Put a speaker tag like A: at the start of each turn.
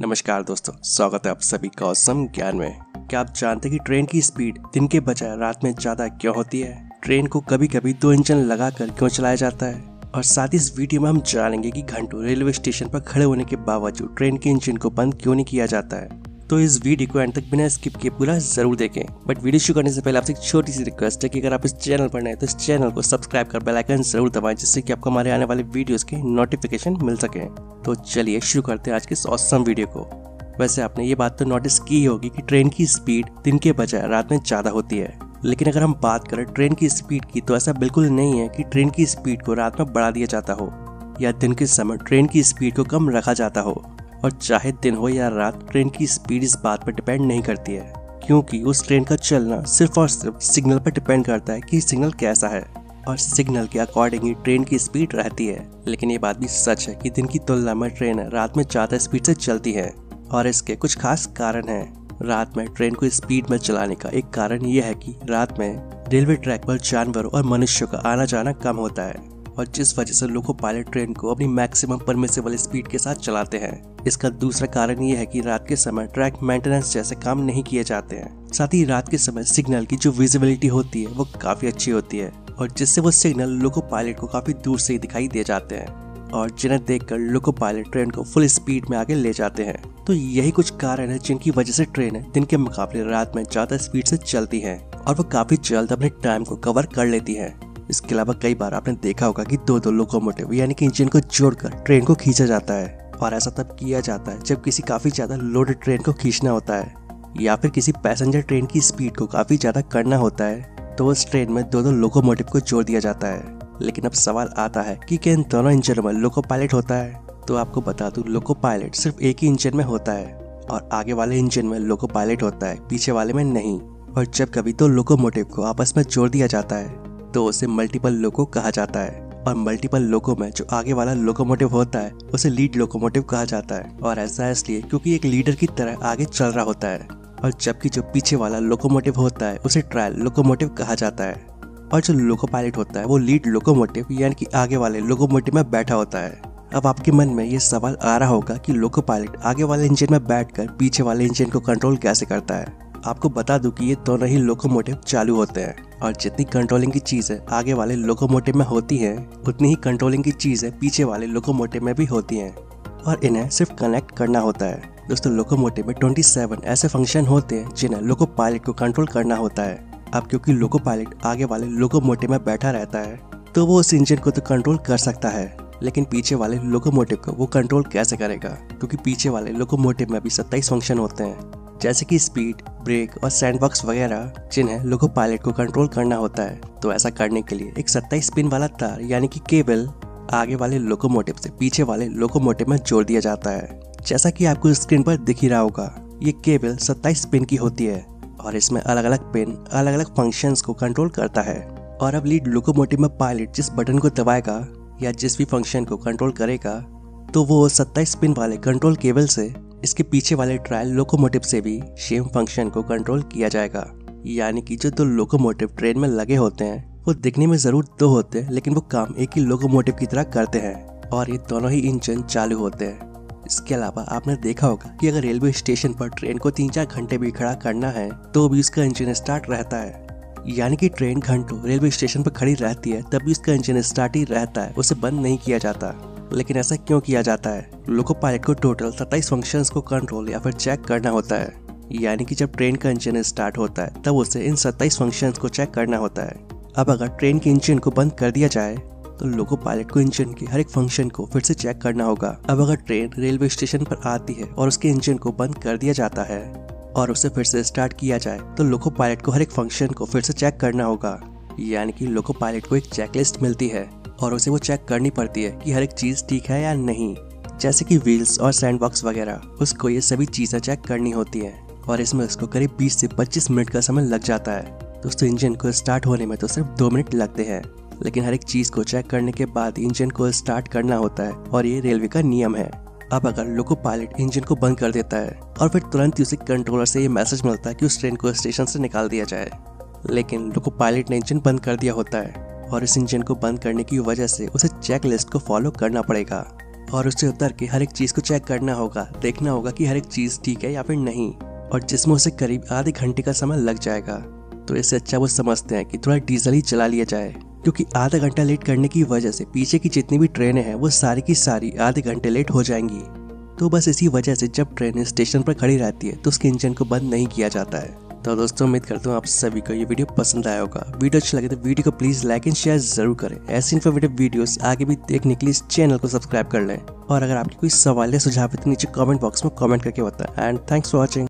A: नमस्कार दोस्तों, स्वागत है आप सभी का औसम ज्ञान में। क्या आप जानते हैं कि ट्रेन की स्पीड दिन के बजाय रात में ज़्यादा क्यों होती है? ट्रेन को कभी कभी दो इंजन लगाकर क्यों चलाया जाता है? और साथ ही इस वीडियो में हम जानेंगे कि घंटों रेलवे स्टेशन पर खड़े होने के बावजूद ट्रेन के इंजन को बंद क्यों नहीं किया जाता है। तो इस वीडियो को एंड तक बिना स्किप किए पूरा ज़रूर देखें। बट वीडियो शुरू करने से पहले आपसे एक छोटी सी रिक्वेस्ट है कि अगर आप इस चैनल पर नए तो इस चैनल को सब्सक्राइब कर बेल आइकन ज़रूर दबाएँ, जिससे कि आपको हमारे आने वाले वीडियोस के नोटिफिकेशन मिल सके। तो चलिए शुरू करते हैं आज के इस औसम वीडियो को। वैसे आपने ये बात तो नोटिस की होगी कि ट्रेन की स्पीड दिन के बजाय रात में ज़्यादा होती है। लेकिन अगर हम बात करें ट्रेन की स्पीड की तो ऐसा बिल्कुल नहीं है कि ट्रेन की स्पीड को रात में बढ़ा दिया जाता हो, या दिन के समय ट्रेन की स्पीड को कम रखा जाता हो। और चाहे दिन हो या रात, ट्रेन की स्पीड इस बात पर डिपेंड नहीं करती है, क्योंकि उस ट्रेन का चलना सिर्फ़ और सिर्फ़ सिग्नल पर डिपेंड करता है कि सिग्नल कैसा है। और सिग्नल के अकॉर्डिंग ही ट्रेन की स्पीड रहती है, लेकिन ये बात भी सच है कि दिन की तुलना में ट्रेन रात में ज़्यादा स्पीड से चलती है, और इसके कुछ खास कारण हैं। रात में ट्रेन को स्पीड में चलाने का एक कारण यह है कि रात में रेलवे ट्रैक पर जानवरों और मनुष्यों का आना जाना कम होता है, और जिस वजह से लोको पायलट ट्रेन को अपनी मैक्सिमम परमिसेबल स्पीड के साथ चलाते हैं। इसका दूसरा कारण ये है कि रात के समय ट्रैक मेंटेनेंस जैसे काम नहीं किए जाते हैं। साथ ही रात के समय सिग्नल की जो विजिबिलिटी होती है, वो काफ़ी अच्छी होती है और जिससे वो सिग्नल लोको पायलट को काफ़ी दूर से ही दिखाई दे जाते हैं और जिन्हें देखकर लोको पायलट ट्रेन को फुल स्पीड में आगे ले जाते हैं। तो यही कुछ कारण है जिनकी वजह से ट्रेन दिन के मुकाबले रात में ज़्यादा स्पीड से चलती है और वो काफ़ी जल्द अपने टाइम को कवर कर लेती है। इसके अलावा कई बार आपने देखा होगा कि दो दो लोकोमोटिव यानी कि इंजन को जोड़कर ट्रेन को खींचा जाता है। और ऐसा तब किया जाता है जब किसी काफ़ी ज़्यादा लोडेड ट्रेन को खींचना होता है, या फिर किसी पैसेंजर ट्रेन की स्पीड को काफ़ी ज़्यादा करना होता है तो उस ट्रेन में दो दो लोकोमोटिव को जोड़ दिया जाता है। लेकिन अब सवाल आता है कि क्या इन दोनों इंजन में लोको पायलट होता है? तो आपको बता दू लोको पायलट सिर्फ़ एक ही इंजन में होता है, और आगे वाले इंजन में लोको पायलट होता है, पीछे वाले में नहीं। और जब कभी दो लोकोमोटिव को आपस में जोड़ दिया जाता है तो उसे मल्टीपल लोको कहा जाता है। और मल्टीपल लोको में जो आगे वाला लोकोमोटिव होता है, उसे लीड लोकोमोटिव कहा जाता है। और ऐसा इसलिए क्योंकि एक लीडर की तरह आगे चल रहा होता है। और जबकि जो पीछे वाला लोकोमोटिव होता है, उसे ट्रायल लोकोमोटिव कहा जाता है। और जो लोको पायलट होता है, वो लीड लोकोमोटिव यानी कि आगे वाले लोकोमोटिव में बैठा होता है। अब आपके मन में ये सवाल आ रहा होगा कि लोको पायलट आगे वाले इंजन में बैठकर पीछे वाले इंजन को कंट्रोल कैसे करता है। आपको बता दूँ कि ये दोनों ही लोकोमोटिव चालू होते हैं। और जितनी कंट्रोलिंग की चीज़ें आगे वाले लोकोमोटिव में होती हैं, उतनी ही कंट्रोलिंग की चीज़ें पीछे वाले लोकोमोटिव में भी होती हैं। और इन्हें सिर्फ़ कनेक्ट करना होता है। दोस्तों लोकोमोटिव में 27 ऐसे फ़ंक्शन होते हैं, जिन्हें लोको पायलट को कंट्रोल करना होता है। अब क्योंकि लोको पायलट आगे वाले लोकोमोटिव में बैठा रहता है तो वो उस इंजन को तो कंट्रोल कर सकता है। लेकिन पीछे वाले लोकोमोटिव को वो कंट्रोल कैसे करेगा? क्योंकि पीछे वाले लोकोमोटिव में भी सत्ताईस फ़ंक्शन होते हैं, जैसे कि स्पीड ब्रेक और सैंडबॉक्स वगैरह, जिन्हें लोको पायलट को कंट्रोल करना होता है। तो ऐसा करने के लिए एक सत्ताईस पिन वाला तार, यानी कि केबल आगे वाले लोकोमोटिव से पीछे वाले लोकोमोटिव में जोड़ दिया जाता है। जैसा कि आपको स्क्रीन पर दिख ही रहा होगा, ये केबल 27 पिन की होती है और इसमें अलग अलग पिन अलग अलग फ़ंक्शंस को कंट्रोल करता है। और अब लीड लोकोमोटिव में पायलट जिस बटन को दबाएगा या जिस भी फ़ंक्शन को कंट्रोल करेगा तो वो 27 पिन वाले कंट्रोल केबल से इसके पीछे वाले ट्रायल लोकोमोटिव से भी सेम फ़ंक्शन को कंट्रोल किया जाएगा। यानी कि जो दो लोकोमोटिव ट्रेन में लगे होते हैं, वो दिखने में ज़रूर दो होते हैं, लेकिन वो काम एक ही लोकोमोटिव की तरह करते हैं और ये दोनों ही इंजन चालू होते हैं। इसके अलावा आपने देखा होगा कि अगर रेलवे स्टेशन पर ट्रेन को तीन चार घंटे भी खड़ा करना है तो भी उसका इंजन स्टार्ट रहता है। यानी कि ट्रेन घंटों रेलवे स्टेशन पर खड़ी रहती है, तब भी उसका इंजन स्टार्ट ही रहता है, उसे बंद नहीं किया जाता। लेकिन ऐसा क्यों किया जाता है? लोको पायलट को टोटल सत्ताईस फ़ंक्शन को कंट्रोल या फिर चेक करना होता है। यानी कि जब ट्रेन का इंजन स्टार्ट होता है, तब उसे इन सत्ताईस फ़ंक्शन को चेक करना होता है। अब अगर ट्रेन के इंजन को बंद कर दिया जाए तो लोको पायलट को इंजन के हर एक फ़ंक्शन को फिर से चेक करना होगा। अब अगर ट्रेन रेलवे स्टेशन पर आती है और उसके इंजन को बंद कर दिया जाता है और उसे फिर से स्टार्ट किया जाए तो लोको पायलट को हर एक फ़ंक्शन को फिर से चेक करना होगा। यानी कि लोको पायलट को एक चेकलिस्ट मिलती है और उसे वो चेक करनी पड़ती है कि हर एक चीज़ ठीक है या नहीं। जैसे कि व्हील्स और सैंडबॉक्स वगैरह, उसको ये सभी चीज़ें चेक करनी होती है और इसमें उसको करीब 20 से 25 मिनट का समय लग जाता है। दोस्तों इंजन को स्टार्ट होने में तो सिर्फ़ दो मिनट लगते हैं, लेकिन हर एक चीज़ को चेक करने के बाद इंजन को स्टार्ट करना होता है और ये रेलवे का नियम है। अब अगर लोको पायलट इंजन को बंद कर देता है और फिर तुरंत ही उसे कंट्रोलर से ये मैसेज मिलता है कि उस ट्रेन को स्टेशन से निकाल दिया जाए। लेकिन लोको पायलट ने इंजन बंद कर दिया होता है और इस इंजन को बंद करने की वजह से उसे चेक लिस्ट को फॉलो करना पड़ेगा और उससे उतर के हर एक चीज़ को चेक करना होगा, देखना होगा कि हर एक चीज़ ठीक है या फिर नहीं और जिसमें उसे करीब आधे घंटे का समय लग जाएगा। तो इससे अच्छा वो समझते हैं कि थोड़ा डीजल ही चला लिया जाए, क्योंकि आधा घंटा लेट करने की वजह से पीछे की जितनी भी ट्रेनें हैं वो सारी की सारी आधे घंटे लेट हो जाएँगी। तो बस इसी वजह से जब ट्रेन स्टेशन पर खड़ी रहती है तो उसके इंजन को बंद नहीं किया जाता है। तो दोस्तों, उम्मीद करता हूँ आप सभी को ये वीडियो पसंद आया होगा। वीडियो अच्छा लगे तो वीडियो को प्लीज़ लाइक एंड शेयर ज़रूर करें। ऐसे इन्फॉर्मेटिव वीडियोस आगे भी देखने के लिए इस चैनल को सब्सक्राइब कर लें। और अगर आपकी कोई सवाल या सुझाव है तो नीचे कमेंट बॉक्स में कमेंट करके बताएँ। And thanks for watching